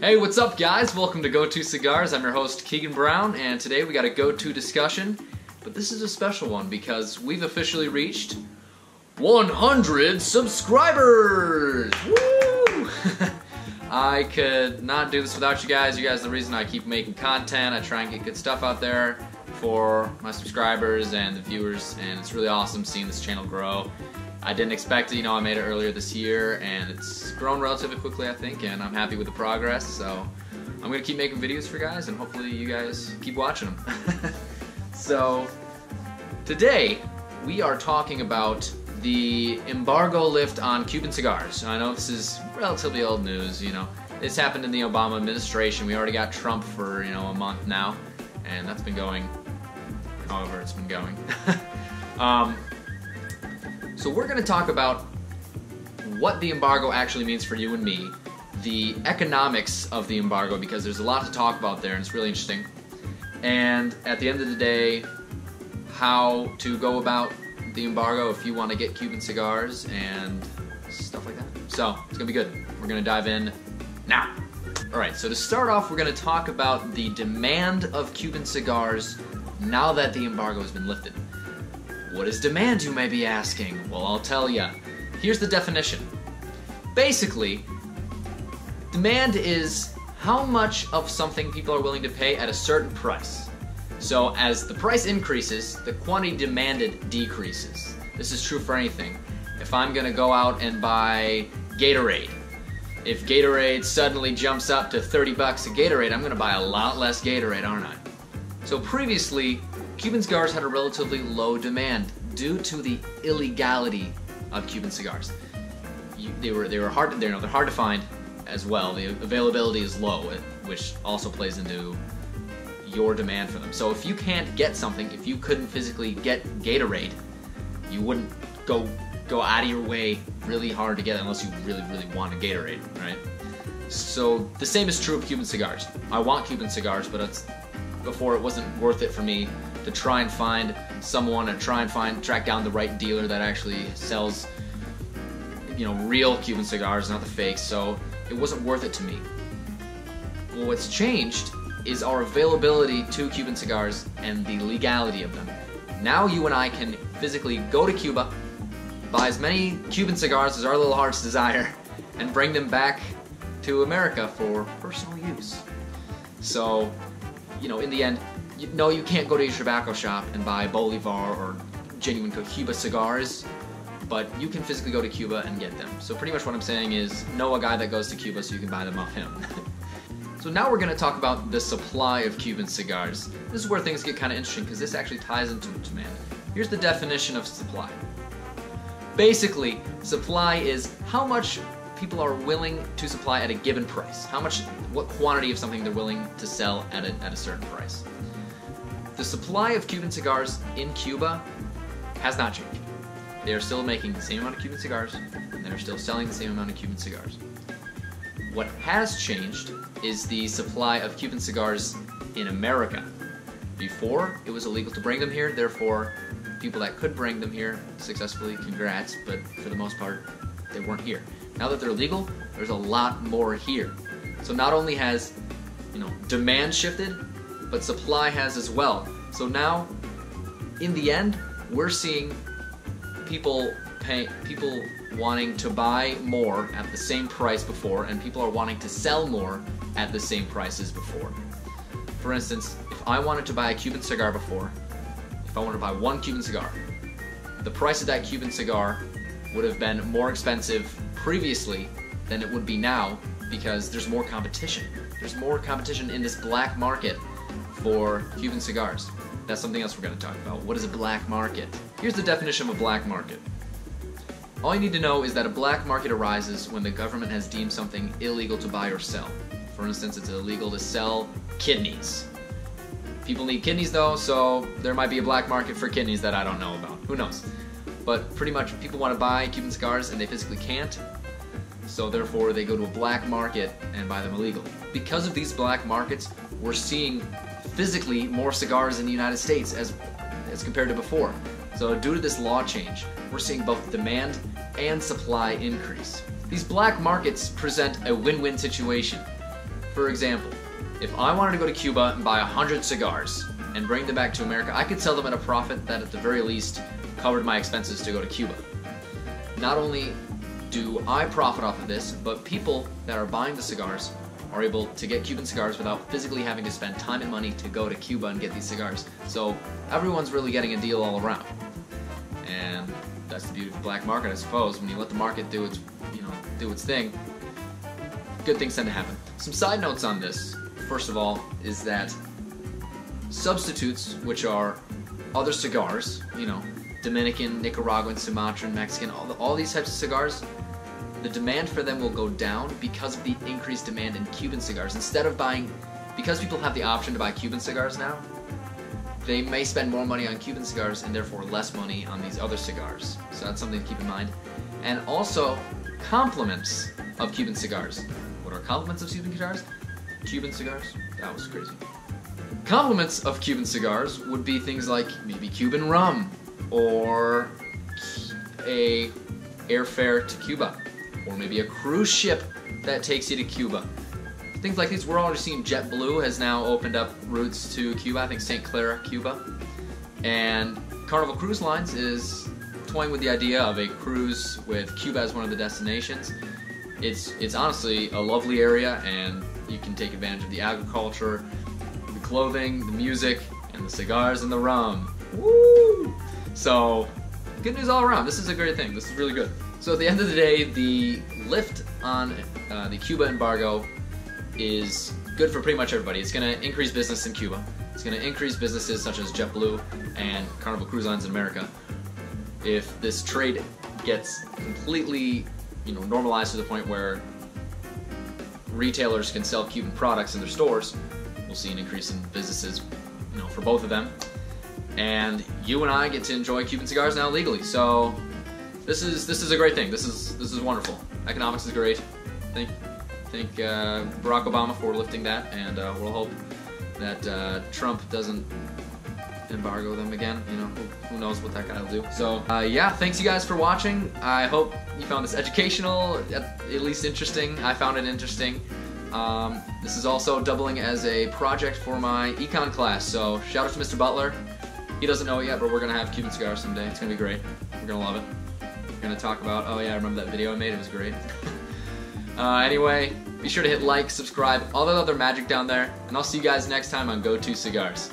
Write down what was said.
Hey, what's up, guys? Welcome to Go To Cigars. I'm your host, Keegan Brown, and today we got a go to discussion. But this is a special one because we've officially reached 100 subscribers! Woo! I could not do this without you guys. You guys are the reason I keep making content. I try and get good stuff out there for my subscribers and the viewers, and it's really awesome seeing this channel grow. I didn't expect it, you know, I made it earlier this year, and it's grown relatively quickly, I think, and I'm happy with the progress, so I'm gonna keep making videos for you guys, and hopefully you guys keep watching them. so, today, we are talking about the embargo lift on Cuban cigars. I know this is relatively old news, you know. This happened in the Obama administration. We already got Trump for, you know, a month now, and that's been going however it's been going. um, so we're going to talk about what the embargo actually means for you and me, the economics of the embargo, because there's a lot to talk about there and it's really interesting. And at the end of the day, how to go about the embargo if you want to get Cuban cigars and stuff like that. So it's gonna be good. We're gonna dive in now. All right, so to start off, we're gonna talk about the demand of Cuban cigars now that the embargo has been lifted. What is demand, you may be asking? Well, I'll tell ya. Here's the definition. Basically, demand is how much of something people are willing to pay at a certain price. So as the price increases, the quantity demanded decreases. This is true for anything. If I'm gonna go out and buy Gatorade, if Gatorade suddenly jumps up to 30 bucks a Gatorade, I'm gonna buy a lot less Gatorade, aren't I? So previously, Cuban cigars had a relatively low demand due to the illegality of Cuban cigars. You, they were they were hard they're, know, they're hard to find as well. The availability is low, which also plays into your demand for them. So if you can't get something, if you couldn't physically get Gatorade, you wouldn't go go out of your way really hard to get it unless you really really want a Gatorade, right? So the same is true of Cuban cigars. I want Cuban cigars, but it's before it wasn't worth it for me to try and find someone and try and find track down the right dealer that actually sells you know real Cuban cigars, not the fakes. So it wasn't worth it to me. Well, what's changed is our availability to Cuban cigars and the legality of them. Now you and I can physically go to Cuba, buy as many Cuban cigars as our little hearts desire, and bring them back to America for personal use. So, you know, in the end, you, no, you can't go to your tobacco shop and buy Bolivar or genuine Cuba cigars, but you can physically go to Cuba and get them. So pretty much what I'm saying is know a guy that goes to Cuba so you can buy them off him. so now we're going to talk about the supply of Cuban cigars. This is where things get kind of interesting because this actually ties into demand. Here's the definition of supply. Basically, supply is how much people are willing to supply at a given price. How much, what quantity of something they're willing to sell at a, at a certain price. The supply of Cuban cigars in Cuba has not changed. They are still making the same amount of Cuban cigars, and they're still selling the same amount of Cuban cigars. What has changed is the supply of Cuban cigars in America. Before, it was illegal to bring them here, therefore, people that could bring them here successfully, congrats, but for the most part, they weren't here. Now that they're legal, there's a lot more here. So not only has, you know, demand shifted, but supply has as well. So now, in the end, we're seeing people pay people wanting to buy more at the same price before, and people are wanting to sell more at the same price as before. For instance, if I wanted to buy a Cuban cigar before, if I wanted to buy one Cuban cigar, the price of that Cuban cigar would have been more expensive previously than it would be now because there's more competition. There's more competition in this black market for Cuban cigars. That's something else we're going to talk about. What is a black market? Here's the definition of a black market. All you need to know is that a black market arises when the government has deemed something illegal to buy or sell. For instance, it's illegal to sell kidneys. People need kidneys though, so there might be a black market for kidneys that I don't know about. Who knows? But pretty much people want to buy Cuban cigars and they physically can't, so therefore they go to a black market and buy them illegally. Because of these black markets, we're seeing physically more cigars in the United States as, as compared to before. So due to this law change, we're seeing both demand and supply increase. These black markets present a win-win situation. For example, if I wanted to go to Cuba and buy 100 cigars and bring them back to America, I could sell them at a profit that at the very least covered my expenses to go to Cuba. Not only do I profit off of this, but people that are buying the cigars are able to get Cuban cigars without physically having to spend time and money to go to Cuba and get these cigars. So everyone's really getting a deal all around. And that's the beauty of the black market, I suppose. When you let the market do its, you know, do its thing, good things tend to happen. Some side notes on this, first of all, is that substitutes, which are other cigars, you know, Dominican, Nicaraguan, Sumatran, Mexican, all, the, all these types of cigars, the demand for them will go down because of the increased demand in Cuban cigars. Instead of buying, because people have the option to buy Cuban cigars now, they may spend more money on Cuban cigars and therefore less money on these other cigars. So that's something to keep in mind. And also, complements of Cuban cigars. What are complements of Cuban cigars? Cuban cigars? That was crazy. Complements of Cuban cigars would be things like maybe Cuban rum, or a airfare to Cuba, or maybe a cruise ship that takes you to Cuba. Things like these, we're already seeing JetBlue has now opened up routes to Cuba, I think St. Clara, Cuba. And Carnival Cruise Lines is toying with the idea of a cruise with Cuba as one of the destinations. It's, it's honestly a lovely area and you can take advantage of the agriculture, the clothing, the music, and the cigars and the rum. Woo! So, good news all around. This is a great thing. This is really good. So at the end of the day, the lift on uh, the Cuba embargo is good for pretty much everybody. It's going to increase business in Cuba. It's going to increase businesses such as JetBlue and Carnival Cruise Lines in America. If this trade gets completely, you know, normalized to the point where retailers can sell Cuban products in their stores, we'll see an increase in businesses, you know, for both of them. And you and I get to enjoy Cuban cigars now legally. So this is this is a great thing. This is this is wonderful. Economics is great. Thank thank uh, Barack Obama for lifting that, and uh, we'll hope that uh, Trump doesn't embargo them again. You know, who, who knows what that guy will do. So uh, yeah, thanks you guys for watching. I hope you found this educational, at, at least interesting. I found it interesting. Um, this is also doubling as a project for my econ class. So shout out to Mr. Butler. He doesn't know it yet, but we're gonna have Cuban cigars someday. It's gonna be great. We're gonna love it. We're gonna talk about. Oh yeah, I remember that video I made. It was great. uh, anyway, be sure to hit like, subscribe, all that other magic down there, and I'll see you guys next time on Go To Cigars.